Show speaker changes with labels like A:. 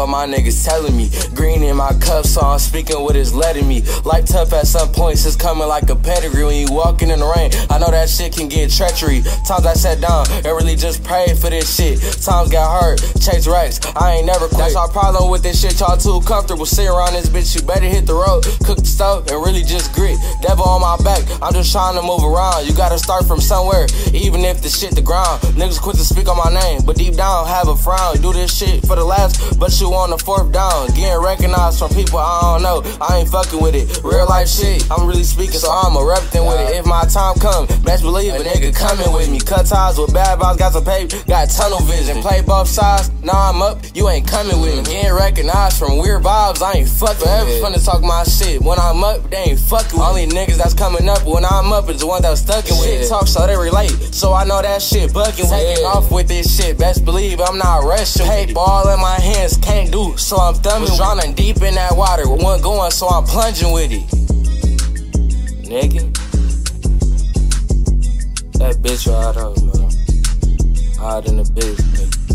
A: what my niggas telling me. Green in my cup, so I'm speaking what is letting me. Life tough at some points, it's coming like a pedigree. When you walking in the rain, I know that shit can get treachery. Times I sat down and really just prayed for this shit. Times got hurt, chase racks, I ain't never quit. That's our problem with this shit, y'all too comfortable. Sit around this bitch, you better hit the road, cook the stove, and really just grit. Devil on my back, I'm just trying to move around. You gotta start from somewhere, even if the shit the ground. Niggas quit to speak on my name, but deep down have a frown. Do this shit for the last, but you on the fourth down. Recognized from people I don't know, I ain't fucking with it. Real life shit, I'm really speaking, so I'm erupting with it. If my time come, best believe a nigga coming with me. Cut ties with bad vibes, got some paper, got tunnel vision. Play both sides, now I'm up, you ain't coming with me. Getting recognized from weird vibes, I ain't fucking ever finna talk my shit. When I'm up, they ain't fucking with Only niggas that's coming up when I'm up is the one that's stuck with it. Talk so they relate, so I know that shit. Taking off with this shit, best believe I'm not rushing. Hey, ball in my hands, can't do, so I'm thumbing. Deep in that water, with one going, so I'm plunging with it. Nigga. That bitch right out, man. Hard in the bitch, nigga.